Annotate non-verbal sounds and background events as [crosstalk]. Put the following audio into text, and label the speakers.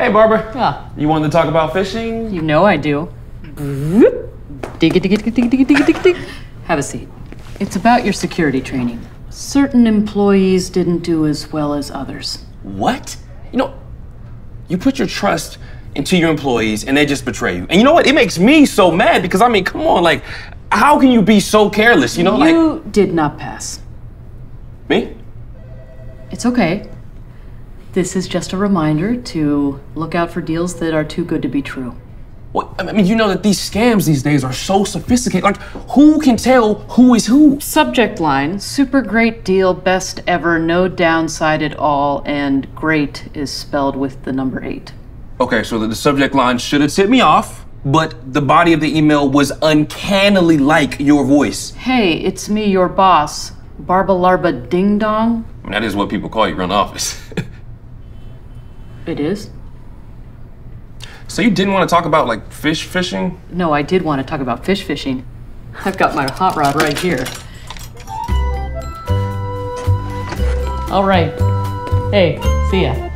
Speaker 1: Hey, Barbara.
Speaker 2: Ah,
Speaker 1: You wanted to talk about fishing?
Speaker 2: you know I do. Dig it, dig it, dig it, dig it, dig it, dig it, dig it, dig it. Have a seat. It's about your security training. Certain employees didn't do as well as others.
Speaker 1: What? You know, you put your trust into your employees and they just betray you. And you know what? It makes me so mad because I mean, come on, like, how can you be so careless? You know, like
Speaker 2: You did not pass.
Speaker 1: me?
Speaker 2: It's okay. This is just a reminder to look out for deals that are too good to be true.
Speaker 1: What? I mean, you know that these scams these days are so sophisticated. Like, who can tell who is who?
Speaker 2: Subject line super great deal, best ever, no downside at all, and great is spelled with the number eight.
Speaker 1: Okay, so the, subject line should have tipped me off, but the body of the email was uncannily like your voice.
Speaker 2: Hey, it's me, your boss. Barba Larba Ding Dong?
Speaker 1: I mean, that is what people call you the office. [laughs]
Speaker 2: It is?
Speaker 1: so you didn't want to talk about like fish fishing?
Speaker 2: No, I did want to talk about fish fishing. I've got my hot rod right here. All right. Hey, see ya.